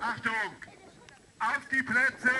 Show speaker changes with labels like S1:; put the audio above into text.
S1: Achtung! Auf die Plätze!